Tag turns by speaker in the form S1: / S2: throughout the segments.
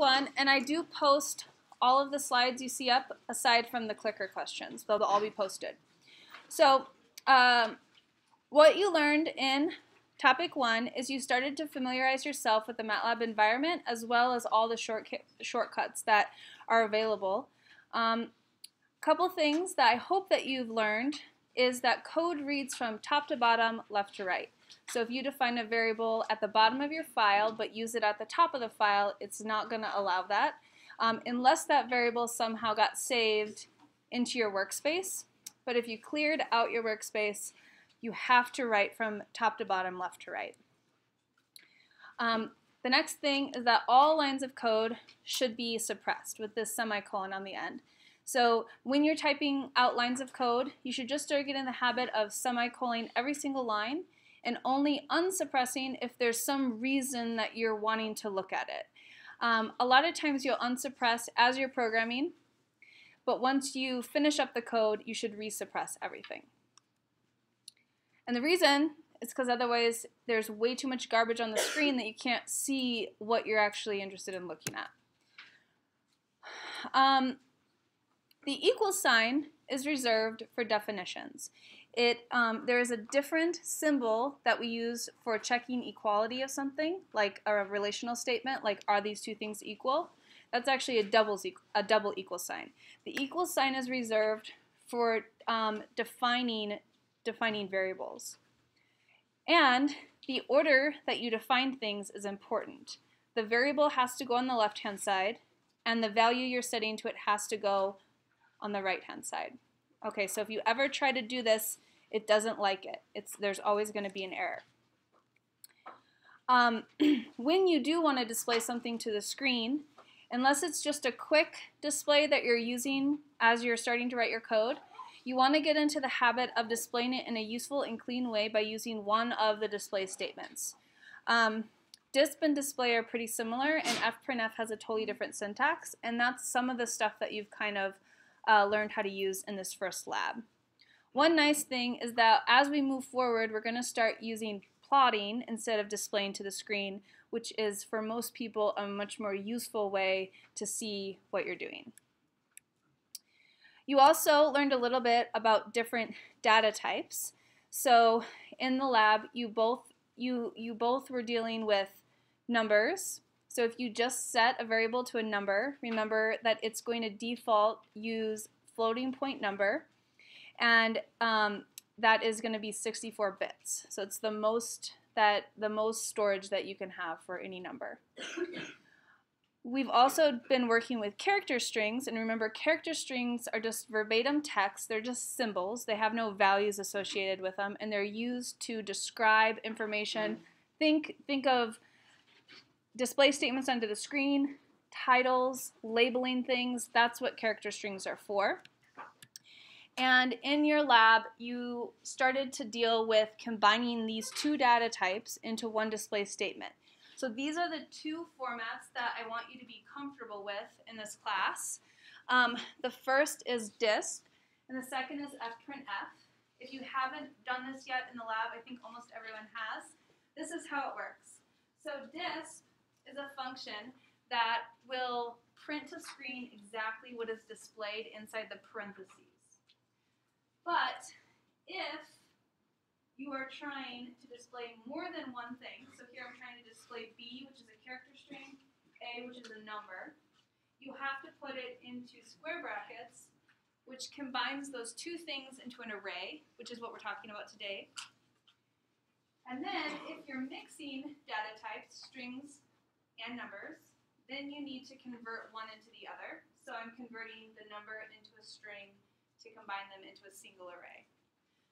S1: one, and I do post all of the slides you see up aside from the clicker questions. They'll all be posted. So um, what you learned in topic one is you started to familiarize yourself with the MATLAB environment as well as all the short shortcuts that are available. A um, couple things that I hope that you've learned is that code reads from top to bottom, left to right. So if you define a variable at the bottom of your file but use it at the top of the file, it's not going to allow that um, unless that variable somehow got saved into your workspace. But if you cleared out your workspace, you have to write from top to bottom, left to right. Um, the next thing is that all lines of code should be suppressed with this semicolon on the end. So when you're typing out lines of code, you should just start getting in the habit of semicolon every single line and only unsuppressing if there's some reason that you're wanting to look at it. Um, a lot of times you'll unsuppress as you're programming, but once you finish up the code, you should resuppress everything. And the reason is because otherwise there's way too much garbage on the screen that you can't see what you're actually interested in looking at. Um, the equal sign is reserved for definitions. It, um, there is a different symbol that we use for checking equality of something, like a relational statement, like are these two things equal? That's actually a, doubles, a double equal sign. The equal sign is reserved for um, defining, defining variables. And the order that you define things is important. The variable has to go on the left-hand side, and the value you're setting to it has to go on the right-hand side. Okay, so if you ever try to do this, it doesn't like it. It's, there's always going to be an error. Um, when you do want to display something to the screen, unless it's just a quick display that you're using as you're starting to write your code, you want to get into the habit of displaying it in a useful and clean way by using one of the display statements. Um, disp and display are pretty similar, and fprintf has a totally different syntax, and that's some of the stuff that you've kind of uh, learned how to use in this first lab. One nice thing is that as we move forward, we're going to start using plotting instead of displaying to the screen, which is for most people a much more useful way to see what you're doing. You also learned a little bit about different data types. So in the lab, you both you you both were dealing with numbers, so if you just set a variable to a number, remember that it's going to default use floating point number, and um, that is going to be 64 bits. So it's the most that the most storage that you can have for any number. We've also been working with character strings, and remember character strings are just verbatim text, they're just symbols, they have no values associated with them, and they're used to describe information. Think, think of display statements under the screen, titles, labeling things, that's what character strings are for. And in your lab, you started to deal with combining these two data types into one display statement. So these are the two formats that I want you to be comfortable with in this class. Um, the first is DISP, and the second is fprintf. If you haven't done this yet in the lab, I think almost everyone has. This is how it works. So DISP is a function that will print to screen exactly what is displayed inside the parentheses. But if you are trying to display more than one thing, so here I'm trying to display B, which is a character string, A, which is a number, you have to put it into square brackets, which combines those two things into an array, which is what we're talking about today. And then if you're mixing data types, strings and numbers, then you need to convert one into the other. So I'm converting the number into a string to combine them into a single array.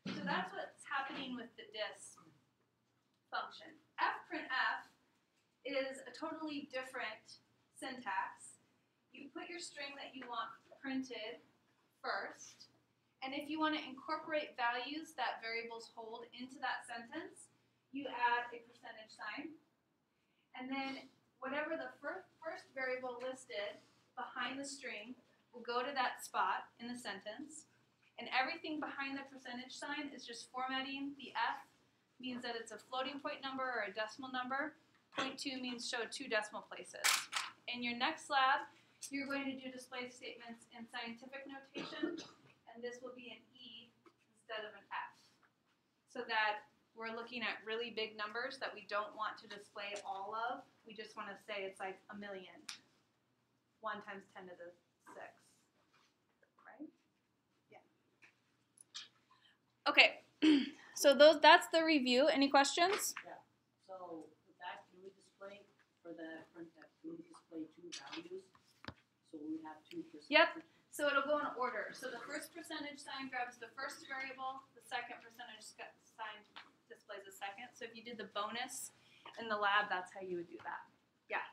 S1: So that's what's happening with the dis function. fprintf is a totally different syntax. You put your string that you want printed first, and if you want to incorporate values that variables hold into that sentence, you add a percentage sign. And then whatever the fir first variable listed behind the string will go to that spot in the sentence. And everything behind the percentage sign is just formatting. The F means that it's a floating point number or a decimal number. Point two means show two decimal places. in your next lab, you're going to do display statements in scientific notation, and this will be an E instead of an F. So that we're looking at really big numbers that we don't want to display all of. We just want to say it's like a million. 1 times 10 to the 6. Right? Yeah. Okay. so those that's the review. Any questions?
S2: Yeah, so with that, can we display, for the printf, can we display two values? So we have two percent.
S1: Yep. So it'll go in order. So the first percentage sign grabs the first variable, the second percentage sign displays the second. So if you did the bonus in the lab, that's how you would do that. Yeah.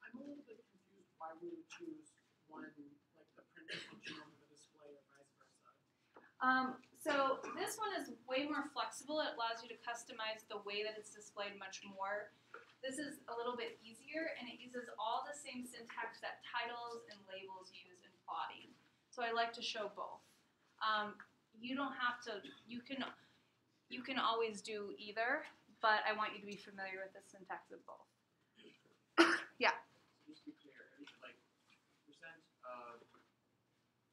S3: I'm a little bit confused why we would choose one, like the print function over the display or vice versa.
S1: Um, so this one is way more flexible. It allows you to customize the way that it's displayed much more. This is a little bit easier and it uses all the same syntax that titles and labels use in plotting. So I like to show both. Um, you don't have to, you can, you can always do either, but I want you to be familiar with the syntax of both. Yeah.
S4: Just to be clear, like, percent of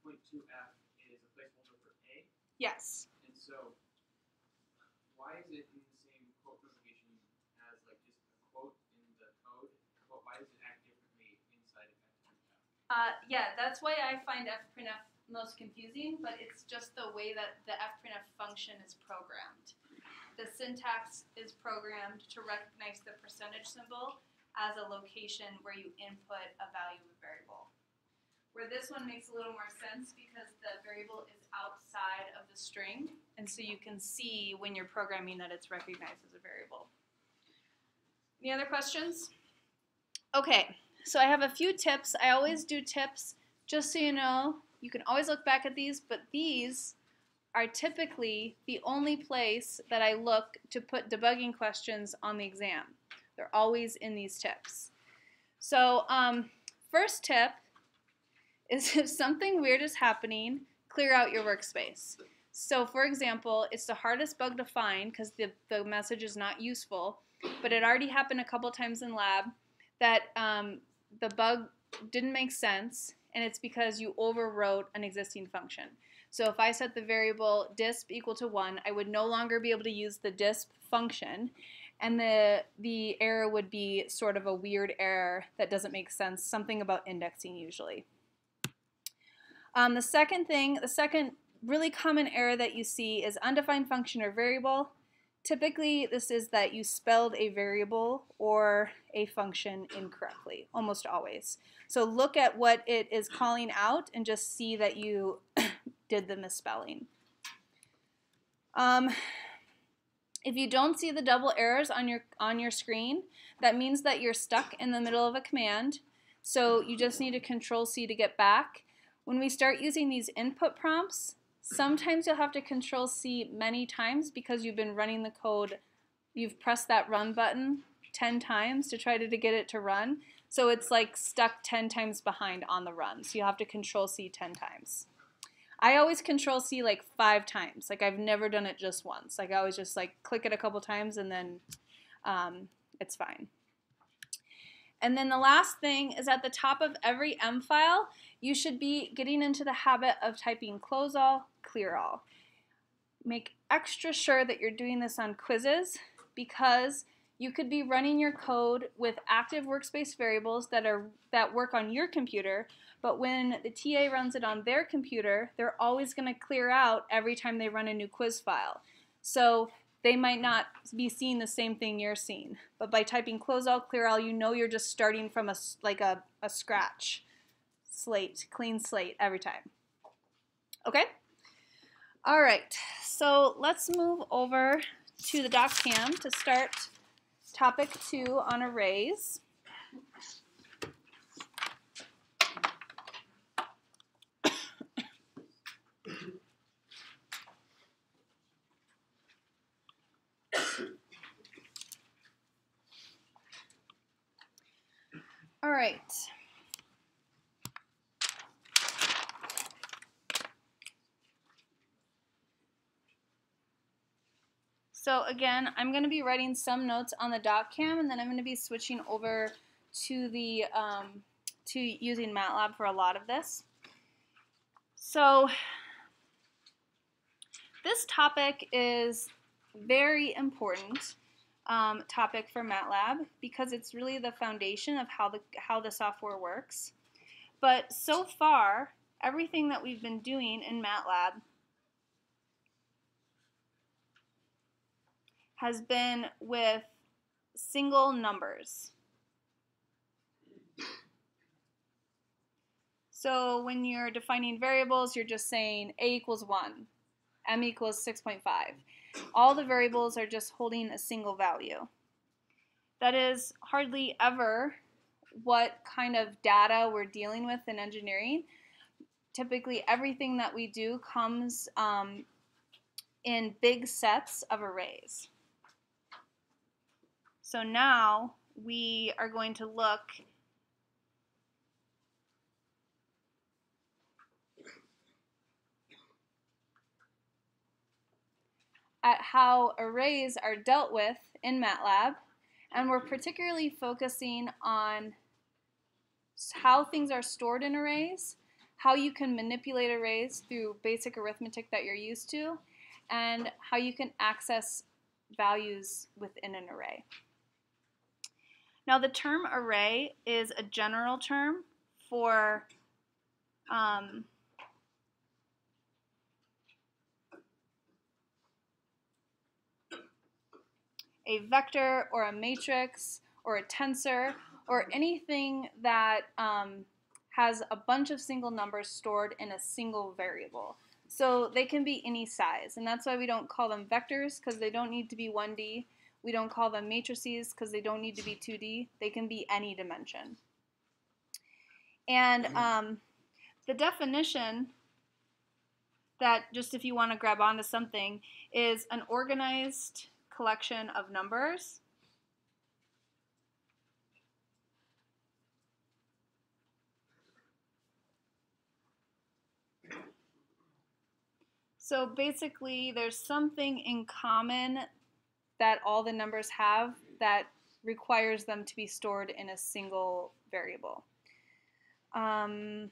S4: point two F is a placeholder for A,
S1: Yes.
S4: and so why is it in the same quote notification as like just a quote in the code? But why does it act differently inside of fprintf?
S1: Uh, yeah, that's why I find fprintf most confusing, but it's just the way that the fprintf function is programmed. The syntax is programmed to recognize the percentage symbol as a location where you input a value of a variable. Where this one makes a little more sense because the variable is outside of the string, and so you can see when you're programming that it's recognized as a variable. Any other questions? Okay, so I have a few tips. I always do tips just so you know. You can always look back at these, but these are typically the only place that I look to put debugging questions on the exam. They're always in these tips. So, um, first tip is if something weird is happening, clear out your workspace. So, for example, it's the hardest bug to find because the, the message is not useful, but it already happened a couple times in lab that um, the bug didn't make sense, and it's because you overwrote an existing function. So if I set the variable disp equal to 1, I would no longer be able to use the disp function, and the, the error would be sort of a weird error that doesn't make sense, something about indexing usually. Um, the second thing, the second really common error that you see is undefined function or variable. Typically, this is that you spelled a variable or a function incorrectly, almost always. So look at what it is calling out and just see that you did the misspelling. Um, if you don't see the double errors on your on your screen, that means that you're stuck in the middle of a command. So you just need to control C to get back. When we start using these input prompts, sometimes you'll have to control C many times because you've been running the code, you've pressed that run button 10 times to try to, to get it to run. So it's like stuck 10 times behind on the run. So you have to control C 10 times. I always control C like five times. Like I've never done it just once. Like I always just like click it a couple times and then um, it's fine. And then the last thing is at the top of every M file, you should be getting into the habit of typing close all, clear all. Make extra sure that you're doing this on quizzes because you could be running your code with active workspace variables that are that work on your computer, but when the TA runs it on their computer, they're always going to clear out every time they run a new quiz file. So they might not be seeing the same thing you're seeing. But by typing close all, clear all, you know you're just starting from a, like a, a scratch slate, clean slate every time. Okay? All right, so let's move over to the doc cam to start topic two on arrays. All right. So again, I'm going to be writing some notes on the DocCam and then I'm going to be switching over to the um, to using MATLAB for a lot of this. So this topic is very important um, topic for MATLAB because it's really the foundation of how the how the software works. But so far, everything that we've been doing in MATLAB has been with single numbers. So when you're defining variables, you're just saying a equals 1, m equals 6.5. All the variables are just holding a single value. That is hardly ever what kind of data we're dealing with in engineering. Typically, everything that we do comes um, in big sets of arrays. So now we are going to look at how arrays are dealt with in MATLAB, and we're particularly focusing on how things are stored in arrays, how you can manipulate arrays through basic arithmetic that you're used to, and how you can access values within an array. Now the term array is a general term for um, a vector or a matrix or a tensor or anything that um, has a bunch of single numbers stored in a single variable. So they can be any size, and that's why we don't call them vectors because they don't need to be 1D. We don't call them matrices because they don't need to be 2D. They can be any dimension. And
S5: Mm-hmm.
S1: um, the definition that, just if you want to grab onto something, is an organized collection of numbers. So basically, there's something in common that all the numbers have that requires them to be stored in a single variable. Um,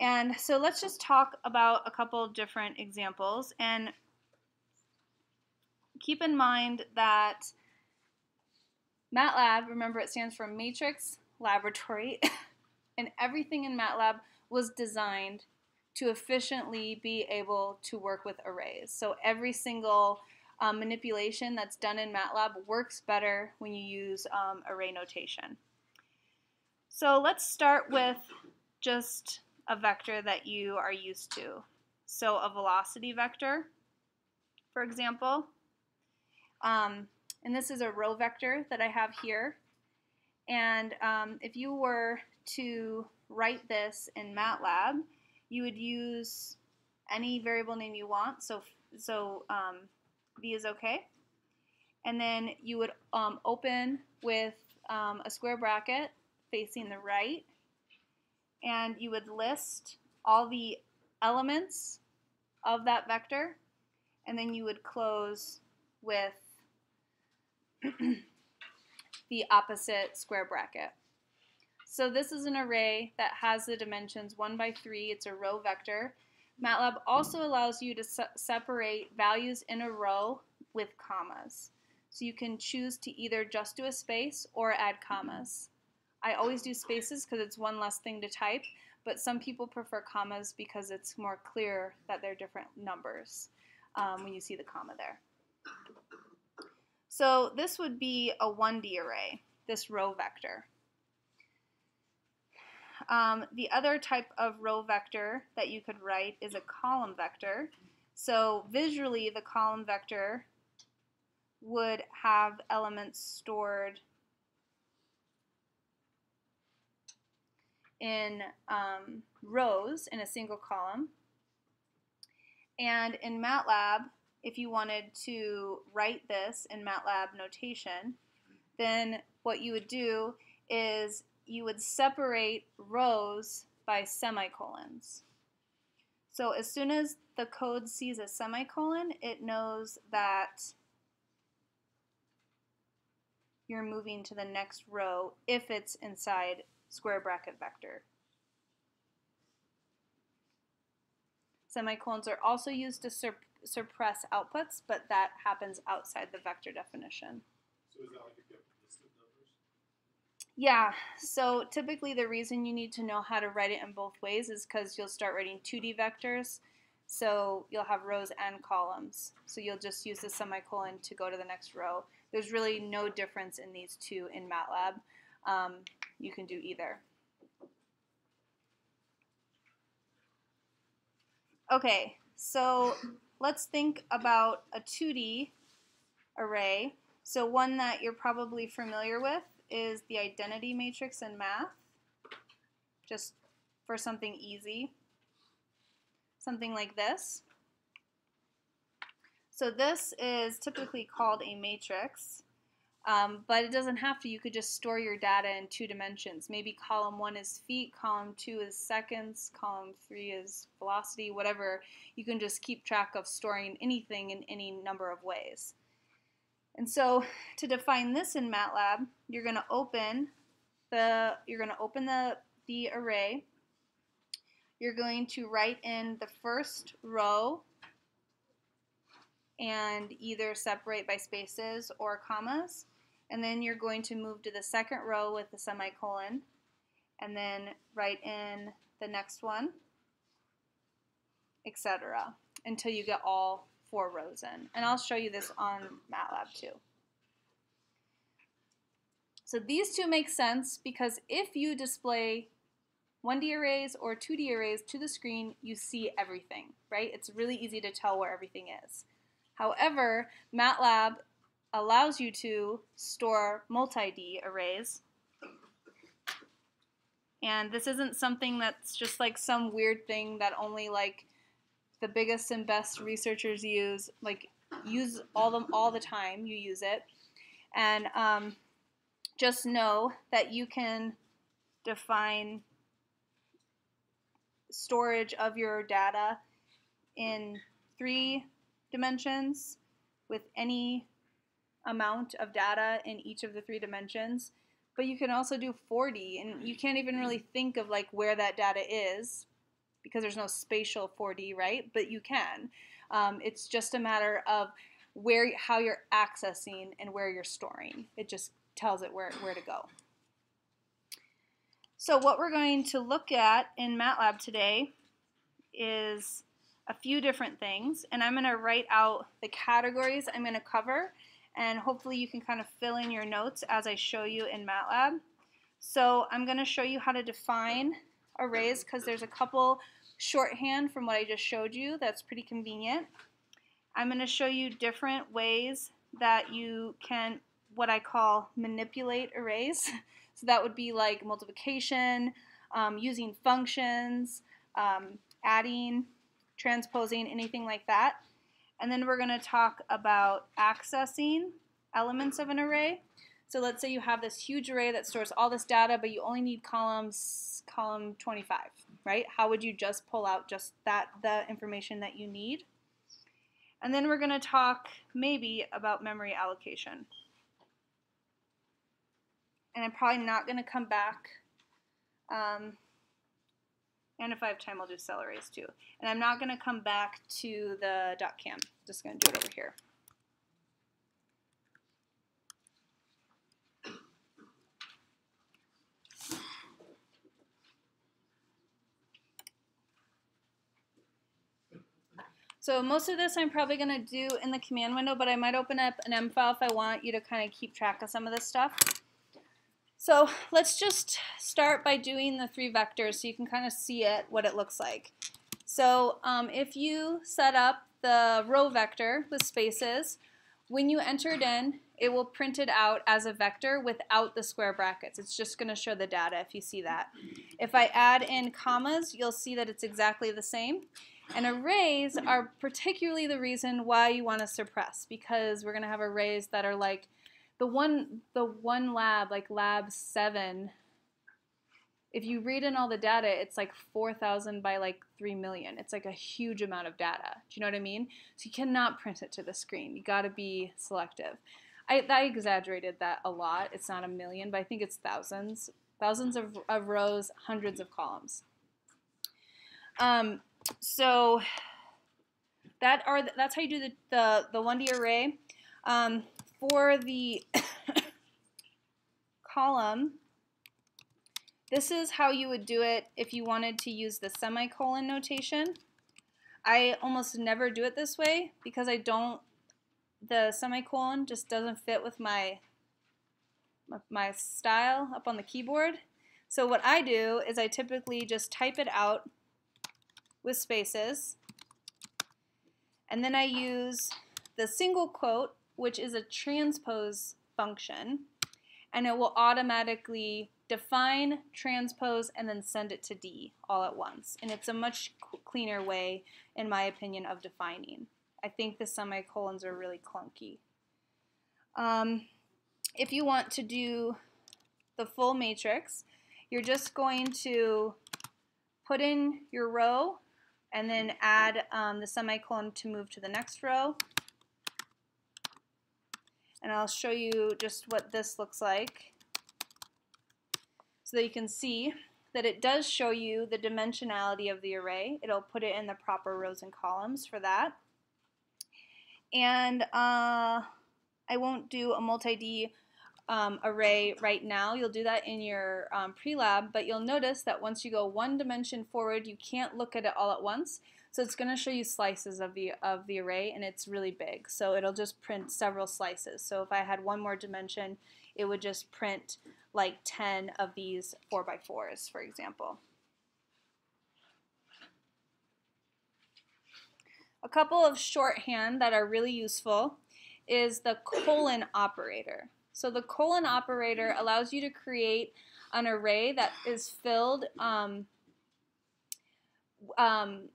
S1: and so let's just talk about a couple different examples. And keep in mind that MATLAB, remember it stands for Matrix Laboratory, and everything in MATLAB was designed to efficiently be able to work with arrays. So every single um, manipulation that's done in MATLAB works better when you use um, array notation. So let's start with just a vector that you are used to. So a velocity vector, for example. Um, and this is a row vector that I have here. And um, if you were to write this in MATLAB, you would use any variable name you want. So, so um, V is okay. And then you would um, open with um, a square bracket facing the right. And you would list all the elements of that vector. And then you would close with the opposite square bracket. So this is an array that has the dimensions 1 by 3. It's a row vector. MATLAB also allows you to se separate values in a row with commas. So you can choose to either just do a space or add commas. I always do spaces because it's one less thing to type, but some people prefer commas because it's more clear that they're different numbers um, when you see the comma there. So this would be a 1D array, this row vector. Um, the other type of row vector that you could write is a column vector. So visually, the column vector would have elements stored in um, rows in a single column. And in MATLAB, if you wanted to write this in MATLAB notation, then what you would do is you would separate rows by semicolons. So as soon as the code sees a semicolon, it knows that you're moving to the next row if it's inside square bracket vector. Semicolons are also used to suppress outputs, but that happens outside the vector definition.
S5: So is that like a gift list of numbers?
S1: Yeah, so typically the reason you need to know how to write it in both ways is because you'll start writing 2D vectors. So you'll have rows and columns. So you'll just use the semicolon to go to the next row. There's really no difference in these two in MATLAB. Um, you can do either. Okay, so let's think about a 2D array. So one that you're probably familiar with is the identity matrix in math, just for something easy. Something like this. So this is typically called a matrix, um, but it doesn't have to. You could just store your data in two dimensions. Maybe column one is feet, column two is seconds, column three is velocity, whatever. You can just keep track of storing anything in any number of ways. And so to define this in MATLAB, you're going to open the you're going to open the the array. You're going to write in the first row and either separate by spaces or commas. And then you're going to move to the second row with the semicolon and then write in the next one, etc. until you get all four rows in. And I'll show you this on MATLAB too. So these two make sense because if you display 1D arrays or 2D arrays to the screen, you see everything, right? It's really easy to tell where everything is. However, MATLAB allows you to store multi-D arrays. And this isn't something that's just like some weird thing that only like the biggest and best researchers use, like use all them all the time. You use it, and um, just know that you can define storage of your data in three dimensions with any amount of data in each of the three dimensions. But you can also do 4D, and you can't even really think of like where that data is because there's no spatial 4D, right? But you can. Um, it's just a matter of where, how you're accessing and where you're storing. It just tells it where, where to go. So what we're going to look at in MATLAB today is a few different things, and I'm going to write out the categories I'm going to cover, and hopefully you can kind of fill in your notes as I show you in MATLAB. So I'm going to show you how to define arrays because there's a couple shorthand from what I just showed you that's pretty convenient. I'm going to show you different ways that you can what I call manipulate arrays. So that would be like multiplication, um, using functions, um, adding, transposing, anything like that. And then we're going to talk about accessing elements of an array. So let's say you have this huge array that stores all this data, but you only need columns, column 25, right? How would you just pull out just that, the information that you need? And then we're going to talk maybe about memory allocation. And I'm probably not going to come back. Um, and if I have time, I'll do cell arrays too. And I'm not going to come back to the doc cam. Just going to do it over here. So most of this I'm probably going to do in the command window, but I might open up an M file if I want you to kind of keep track of some of this stuff. So let's just start by doing the three vectors so you can kind of see it, what it looks like. So um, if you set up the row vector with spaces, when you enter it in, it will print it out as a vector without the square brackets. It's just going to show the data if you see that. If I add in commas, you'll see that it's exactly the same. And arrays are particularly the reason why you want to suppress because we're going to have arrays that are like the one the one lab like lab 7 if you read in all the data it's like 4000 by like 3 million it's like a huge amount of data do you know what i mean so you cannot print it to the screen you got to be selective I, I exaggerated that a lot. It's not a million, but I think it's thousands. Thousands of, of rows, hundreds of columns. Um, so that are that's how you do the, the, the 1D array. Um, for the column, this is how you would do it if you wanted to use the semicolon notation. I almost never do it this way because I don't, the semicolon just doesn't fit with my, my style up on the keyboard. So what I do is I typically just type it out with spaces and then I use the single quote which is a transpose function and it will automatically define, transpose, and then send it to D all at once. And it's a much cleaner way, in my opinion, of defining. I think the semicolons are really clunky. Um, if you want to do the full matrix, you're just going to put in your row and then add um, the semicolon to move to the next row. And I'll show you just what this looks like so that you can see that it does show you the dimensionality of the array. It'll put it in the proper rows and columns for that. And uh, I won't do a multi-D um, array right now. You'll do that in your um, pre-lab, but you'll notice that once you go one dimension forward, you can't look at it all at once. So it's going to show you slices of the, of the array, and it's really big. So it'll just print several slices. So if I had one more dimension, it would just print like 10 of these 4x4s, for example. A couple of shorthand that are really useful is the colon operator. So the colon operator allows you to create an array that is filled um, um,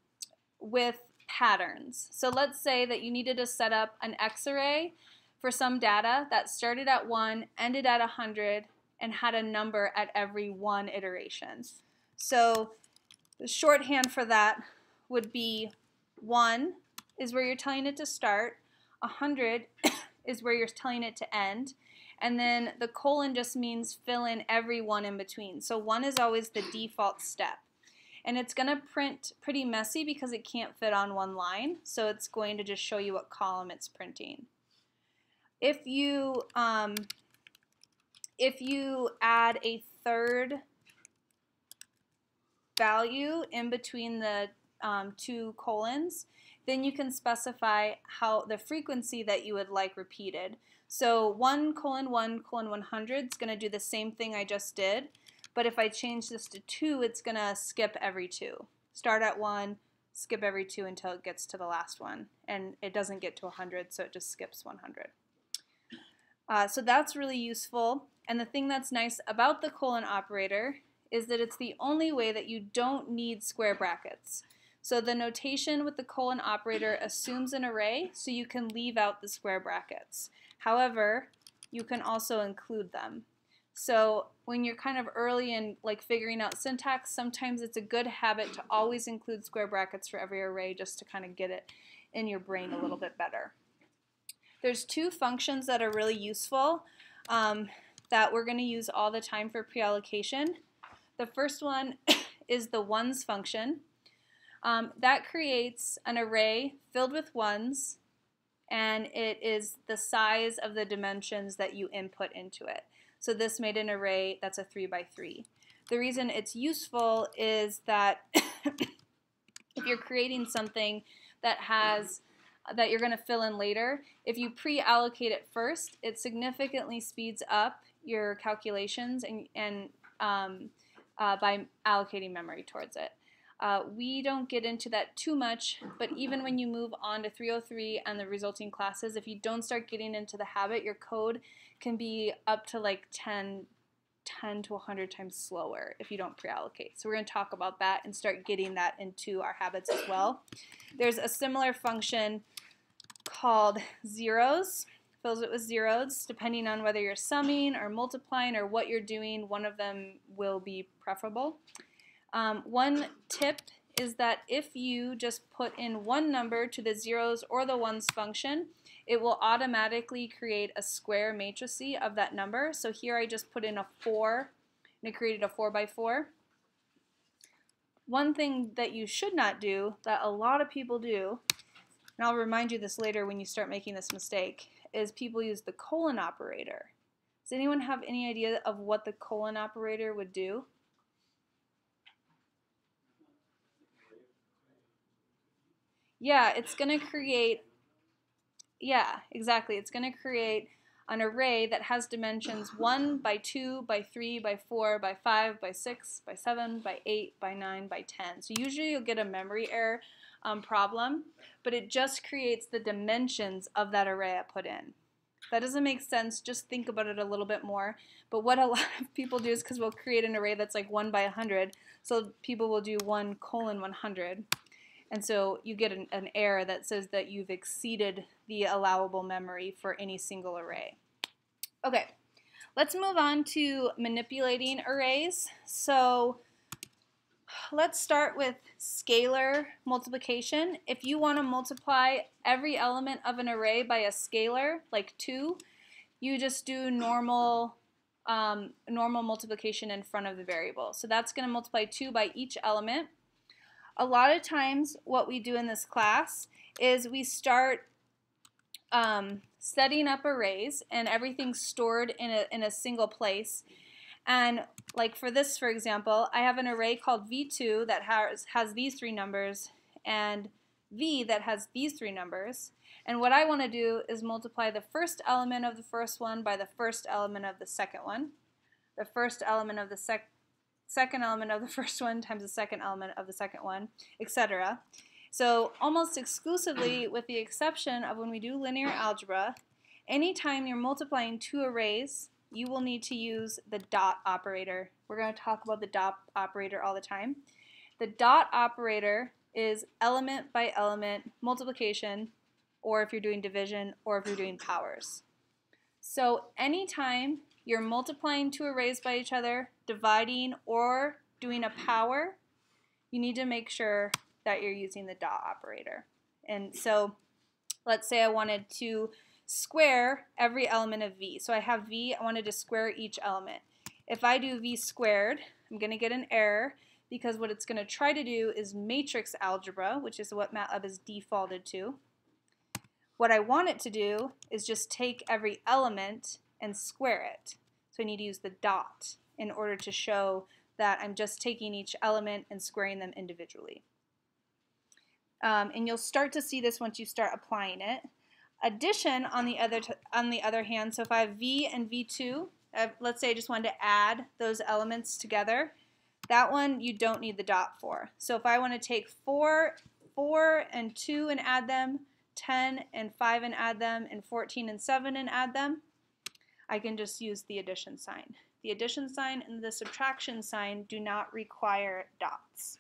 S1: with patterns. So let's say that you needed to set up an X array for some data that started at 1, ended at 100, and had a number at every one iteration. So the shorthand for that would be 1 is where you're telling it to start, 100 is where you're telling it to end, and then the colon just means fill in every one in between. So 1 is always the default step. And it's going to print pretty messy because it can't fit on one line, so it's going to just show you what column it's printing. If you um, if you add a third value in between the um, two colons, then you can specify how the frequency that you would like repeated. So 1 colon 1 colon 100 is going to do the same thing I just did, but if I change this to 2, it's going to skip every 2. Start at 1, skip every 2 until it gets to the last one, and it doesn't get to 100, so it just skips 100. Uh, so that's really useful. And the thing that's nice about the colon operator is that it's the only way that you don't need square brackets. So the notation with the colon operator assumes an array, so you can leave out the square brackets. However, you can also include them. So when you're kind of early in like figuring out syntax, sometimes it's a good habit to always include square brackets for every array just to kind of get it in your brain a little bit better. There's two functions that are really useful. Um, that we're going to use all the time for pre-allocation. The first one is the ones function. Um, that creates an array filled with ones and it is the size of the dimensions that you input into it. So this made an array that's a 3 by 3. The reason it's useful is that if you're creating something that has that you're going to fill in later, if you pre-allocate it first, it significantly speeds up your calculations and, and um, uh, by allocating memory towards it. Uh, we don't get into that too much, but even when you move on to 303 and the resulting classes, if you don't start getting into the habit, your code can be up to like 10, 10 to 100 times slower if you don't pre-allocate. So we're going to talk about that and start getting that into our habits as well. There's a similar function called zeros fills it with zeros. Depending on whether you're summing or multiplying or what you're doing, one of them will be preferable. Um, one tip is that if you just put in one number to the zeros or the ones function, it will automatically create a square matrix of that number. So here I just put in a 4 and it created a 4 by 4. One thing that you should not do, that a lot of people do, and I'll remind you this later when you start making this mistake, is people use the colon operator. Does anyone have any idea of what the colon operator would do? Yeah, it's going to create, yeah, exactly. It's going to create an array that has dimensions 1 by 2 by 3 by 4 by 5 by 6 by 7 by 8 by 9 by 10. So usually you'll get a memory error um, problem, but it just creates the dimensions of that array I put in. That doesn't make sense, just think about it a little bit more. But what a lot of people do is because we'll create an array that's like 1 by 100, so people will do 1 colon 100. And so you get an, an, error that says that you've exceeded the allowable memory for any single array. Okay, let's move on to manipulating arrays. So let's start with scalar multiplication. If you want to multiply every element of an array by a scalar, like 2, you just do normal um, normal multiplication in front of the variable. So that's going to multiply 2 by each element a lot of times what we do in this class is we start um, setting up arrays and everything's stored in a, in a single place. And like for this, for example, I have an array called V2 that has, has these three numbers and V that has these three numbers. And what I want to do is multiply the first element of the first one by the first element of the second one, the first element of the sec second element of the first one times the second element of the second one, etc. So almost exclusively, with the exception of when we do linear algebra, anytime you're multiplying two arrays, you will need to use the dot operator. We're going to talk about the dot operator all the time. The dot operator is element by element multiplication, or if you're doing division, or if you're doing powers. So anytime you're multiplying two arrays by each other, dividing, or doing a power, you need to make sure that you're using the dot operator. And so let's say I wanted to square every element of v. So I have v, I wanted to square each element. If I do v squared, I'm going to get an error because what it's going to try to do is matrix algebra, which is what MATLAB is defaulted to. What I want it to do is just take every element and square it. So I need to use the dot in order to show that I'm just taking each element and squaring them individually. Um, and you'll start to see this once you start applying it. Addition, on the other on the other hand, so if I have v and v2, uh, let's say I just wanted to add those elements together, that one you don't need the dot for. So if I want to take 4, 4 and 2 and add them, 10 and 5 and add them, and 14 and 7 and add them, I can just use the addition sign. The addition sign and the subtraction sign do not require dots.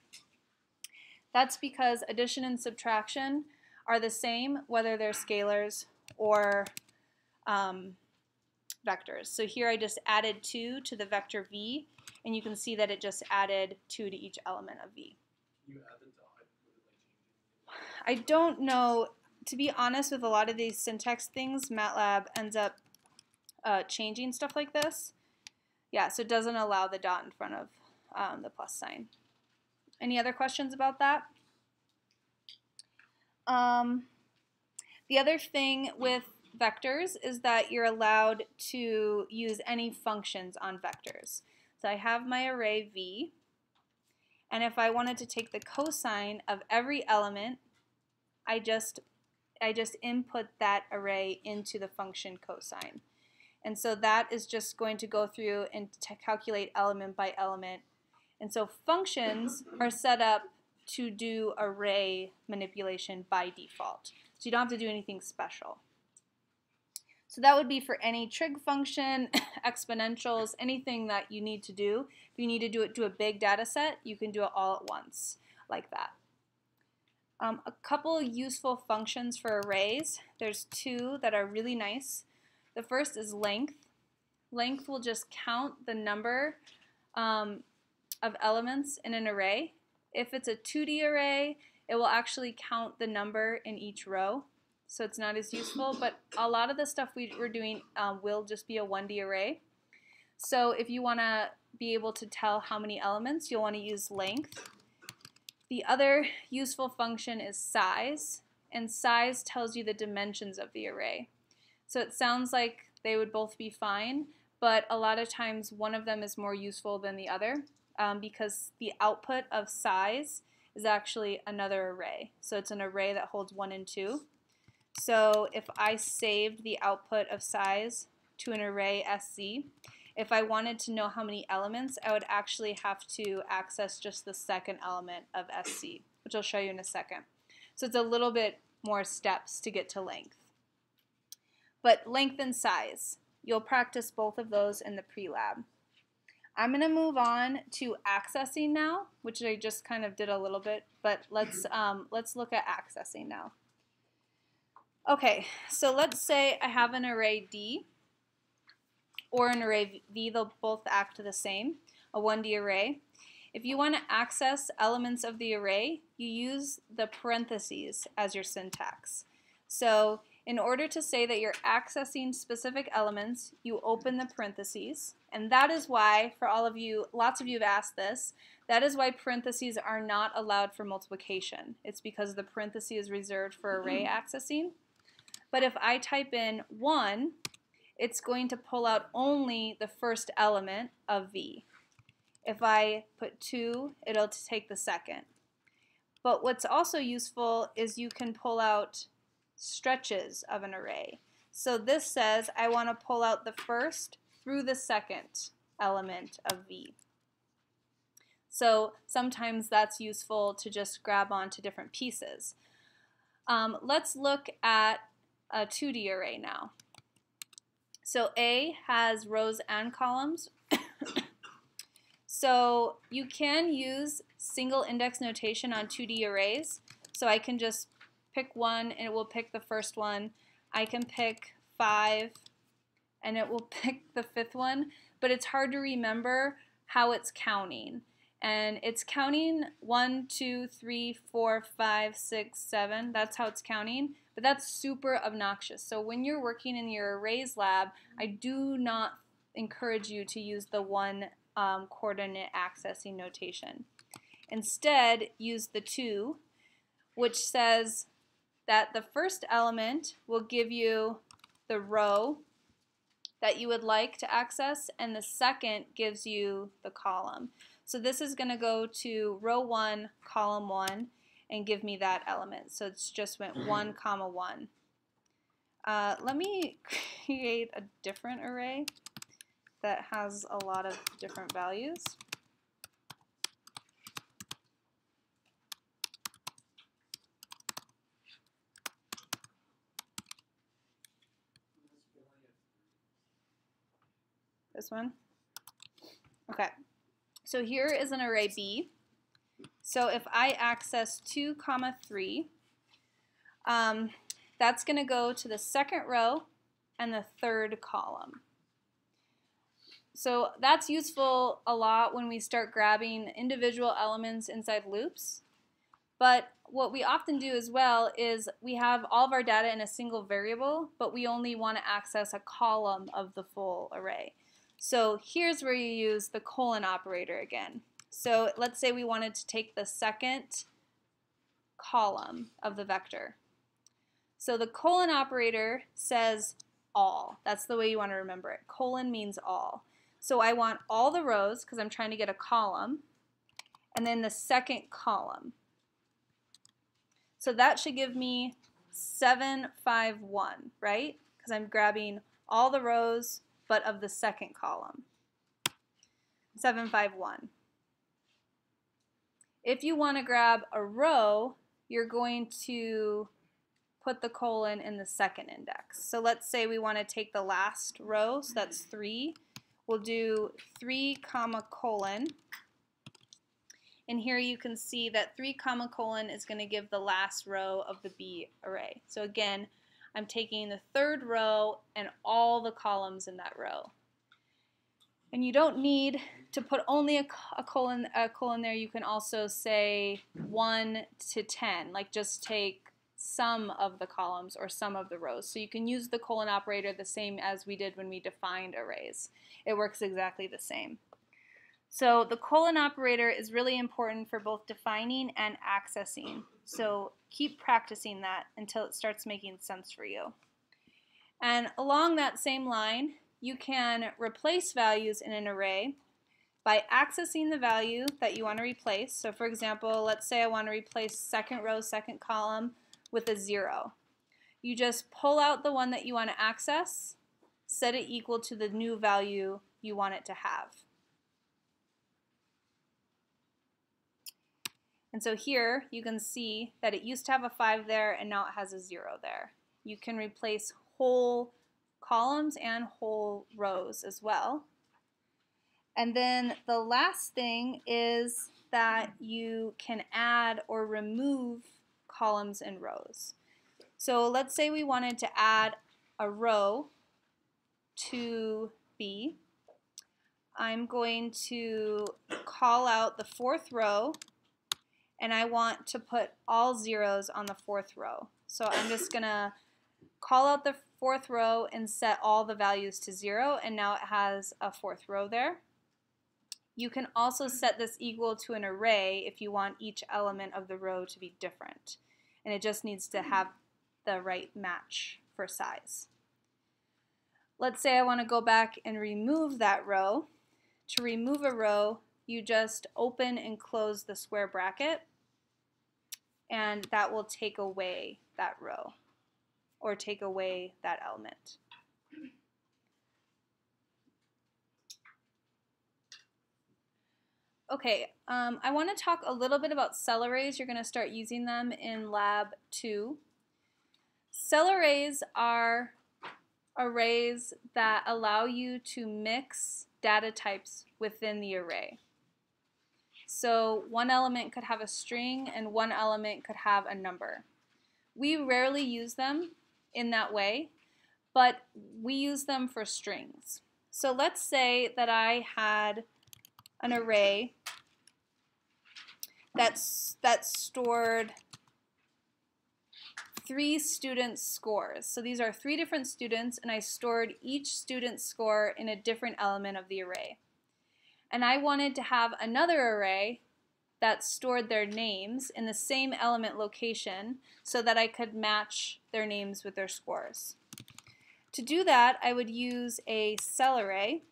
S1: That's because addition and subtraction are the same whether they're scalars or um, vectors. So here I just added 2 to the vector v, and you can see that it just added 2 to each element of v.
S5: You add the dot,
S1: I don't know. To be honest, with a lot of these syntax things, MATLAB ends up uh, changing stuff like this. Yeah, so it doesn't allow the dot in front of um, the plus sign. Any other questions about that? Um, the other thing with vectors is that you're allowed to use any functions on vectors. So I have my array v, and if I wanted to take the cosine of every element, I just I just input that array into the function cosine. And so that is just going to go through and calculate element by element. And so functions are set up to do array manipulation by default. So you don't have to do anything special. So that would be for any trig function, exponentials, anything that you need to do. If you need to do it to a big data set, you can do it all at once, like that. Um, a couple useful functions for arrays. There's two that are really nice. The first is length. Length will just count the number um, of elements in an array. If it's a 2D array, it will actually count the number in each row. so it's not as useful, but a lot of the stuff we, we're doing um, will just be a 1D array. So if you want to be able to tell how many elements, you'll want to use length. The other useful function is size, and size tells you the dimensions of the array. So it sounds like they would both be fine, but a lot of times one of them is more useful than the other um, because the output of size is actually another array. So it's an array that holds 1 and 2. So if I saved the output of size to an array SC, if I wanted to know how many elements, I would actually have to access just the second element of SC, which I'll show you in a second. So it's a little bit more steps to get to length. But length and size, you'll practice both of those in the pre-lab. I'm going to move on to accessing now, which I just kind of did a little bit, but let's, um, let's look at accessing now. Okay, so let's say I have an array D or an array V, they'll both act the same, a 1D array. If you want to access elements of the array, you use the parentheses as your syntax. So in order to say that you're accessing specific elements, you open the parentheses. And that is why, for all of you, lots of you have asked this, that is why parentheses are not allowed for multiplication. It's because the parenthesis is reserved for array mm-hmm. accessing. But if I type in 1, it's going to pull out only the first element of V. If I put 2, it'll take the second. But what's also useful is you can pull out stretches of an array. So this says I want to pull out the first through the second element of V. So sometimes that's useful to just grab onto different pieces. Um, let's look at a 2D array now. So A has rows and columns. so you can use single index notation on 2D arrays. So I can just pick one and it will pick the first one. I can pick five and it will pick the fifth one, but it's hard to remember how it's counting. And it's counting one, two, three, four, five, six, seven. That's how it's counting but that's super obnoxious. So when you're working in your arrays lab, I do not encourage you to use the one um, coordinate accessing notation. Instead, use the two, which says that the first element will give you the row that you would like to access, and the second gives you the column. So this is going to go to row 1, column 1, and give me that element. So it's just went mm-hmm. 1 comma 1. Uh, let me create a different array that has a lot of different values. This one? Okay. So here is an array B. So if I access 2 comma 3, um, that's going to go to the second row and the third column. So that's useful a lot when we start grabbing individual elements inside loops. But what we often do as well is we have all of our data in a single variable, but we only want to access a column of the full array. So here's where you use the colon operator again. So let's say we wanted to take the second column of the vector. So the colon operator says all. That's the way you want to remember it. Colon means all. So I want all the rows because I'm trying to get a column, and then the second column. So that should give me 751, right? Because I'm grabbing all the rows, but of the second column. 751. If you want to grab a row, you're going to put the colon in the second index. So let's say we want to take the last row, so that's 3. We'll do 3 comma colon. And here you can see that 3 comma colon is going to give the last row of the B array. So again, I'm taking the third row and all the columns in that row. And you don't need to put only a, a, colon a colon there. You can also say 1 to 10. Like just take some of the columns or some of the rows. So you can use the colon operator the same as we did when we defined arrays. It works exactly the same. So the colon operator is really important for both defining and accessing. So keep practicing that until it starts making sense for you. And along that same line, you can replace values in an array by accessing the value that you want to replace. So for example, let's say I want to replace second row, second column with a zero. You just pull out the one that you want to access, set it equal to the new value you want it to have. And so here you can see that it used to have a 5 there and now it has a 0 there. You can replace whole columns and whole rows as well. And then the last thing is that you can add or remove columns and rows. So let's say we wanted to add a row to B. I'm going to call out the fourth row and I want to put all zeros on the fourth row. So I'm just going to call out the fourth row and set all the values to zero and now it has a fourth row there. You can also set this equal to an array if you want each element of the row to be different. And it just needs to have the right match for size. Let's say I want to go back and remove that row. To remove a row, you just open and close the square bracket and that will take away that row or take away that element. Okay, um, I want to talk a little bit about cell arrays. You're going to start using them in Lab 2. Cell arrays are arrays that allow you to mix data types within the array. So one element could have a string and one element could have a number. We rarely use them in that way, but we use them for strings. So let's say that I had an array that's, that stored three students' scores. So these are three different students, and I stored each student's score in a different element of the array. And I wanted to have another array that stored their names in the same element location so that I could match their names with their scores. To do that, I would use a cell array,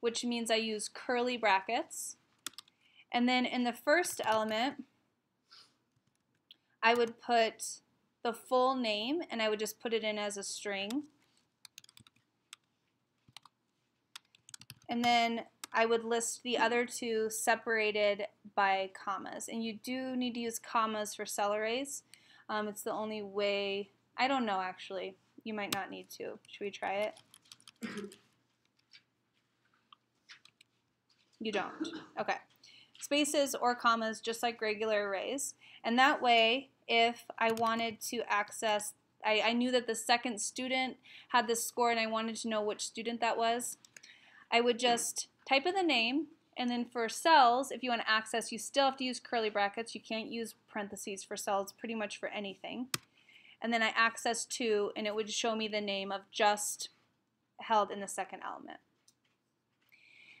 S1: which means I use curly brackets. And then in the first element, I would put the full name and I would just put it in as a string. And then I would list the other two separated by commas. And you do need to use commas for cell arrays. Um, it's the only way, I don't know actually. You might not need to. Should we try it? You don't. Okay. Spaces or commas just like regular arrays. And that way, if I wanted to access, I, I knew that the second student had this score and I wanted to know which student that was, I would just type in the name and then for cells, if you want to access, you still have to use curly brackets. You can't use parentheses for cells pretty much for anything. And then I access to, and it would show me the name of just held in the second element.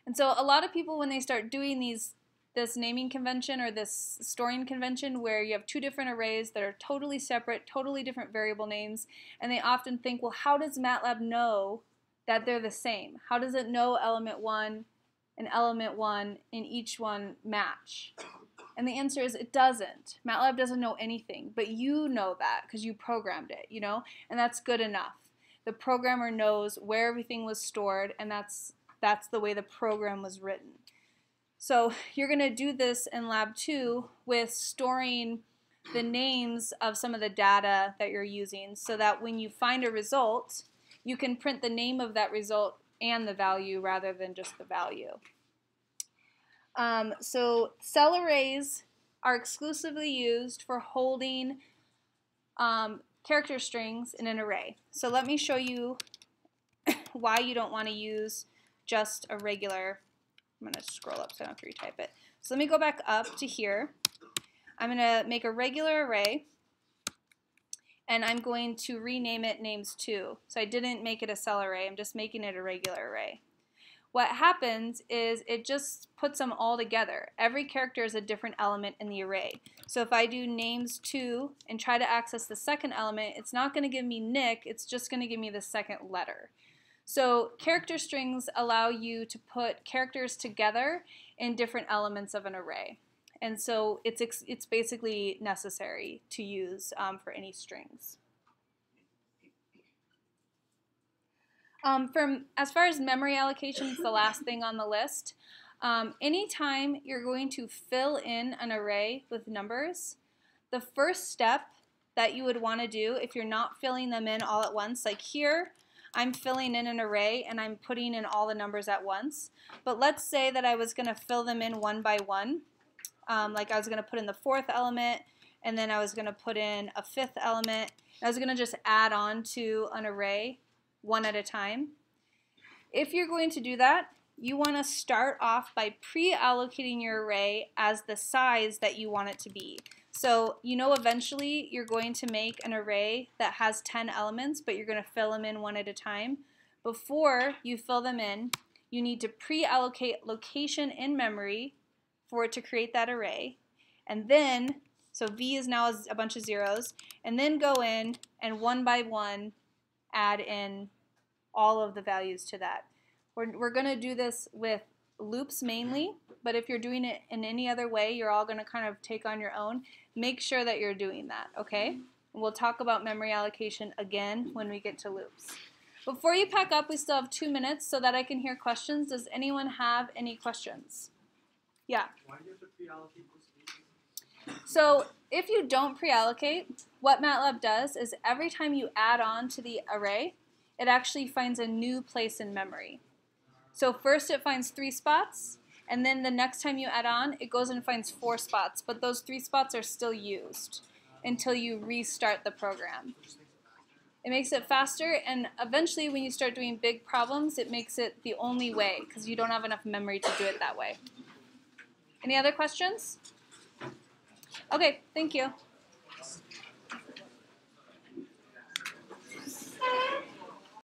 S1: And so a lot of people, when they start doing these this naming convention or this storing convention where you have two different arrays that are totally separate, totally different variable names, and they often think, well, how does MATLAB know that they're the same? How does it know element 1 and element 1 in each one match? And the answer is it doesn't. MATLAB doesn't know anything, but you know that because you programmed it, you know? And that's good enough. The programmer knows where everything was stored and that's that's the way the program was written. So you're going to do this in lab 2 with storing the names of some of the data that you're using so that when you find a result, you can print the name of that result and the value rather than just the value. Um, so cell arrays are exclusively used for holding um, character strings in an array. So let me show you why you don't want to use just a regular, I'm going to scroll up so I don't have to retype it. So let me go back up to here. I'm going to make a regular array. And I'm going to rename it names2. So I didn't make it a cell array, I'm just making it a regular array. What happens is it just puts them all together. Every character is a different element in the array. So if I do names2 and try to access the second element, it's not going to give me Nick, it's just going to give me the second letter. So character strings allow you to put characters together in different elements of an array. And so it's, it's basically necessary to use um, for any strings. Um, from as far as memory allocation, it's the last thing on the list. Um, anytime you're going to fill in an array with numbers, the first step that you would want to do if you're not filling them in all at once, like here, I'm filling in an array and I'm putting in all the numbers at once. But let's say that I was going to fill them in one by one. Um, like I was going to put in the fourth element and then I was going to put in a fifth element. I was going to just add on to an array one at a time. If you're going to do that, you want to start off by pre-allocating your array as the size that you want it to be. So you know eventually you're going to make an array that has 10 elements, but you're going to fill them in one at a time. Before you fill them in, you need to pre-allocate location in memory for it to create that array. And then, so V is now a bunch of zeros, and then go in and one by one add in all of the values to that. We're, we're going to do this with loops mainly, but if you're doing it in any other way, you're all going to kind of take on your own. Make sure that you're doing that, okay? We'll talk about memory allocation again when we get to loops. Before you pack up, we still have two minutes so that I can hear questions. Does anyone have any questions? Yeah.
S5: Why do you have to pre-allocate?
S1: So if you don't pre-allocate, what MATLAB does is every time you add on to the array, it actually finds a new place in memory. So first it finds three spots, and then the next time you add on, it goes and finds four spots, but those three spots are still used until you restart the program. It makes it faster, and eventually when you start doing big problems, it makes it the only way, because you don't have enough memory to do it that way. Any other questions? Okay, thank you.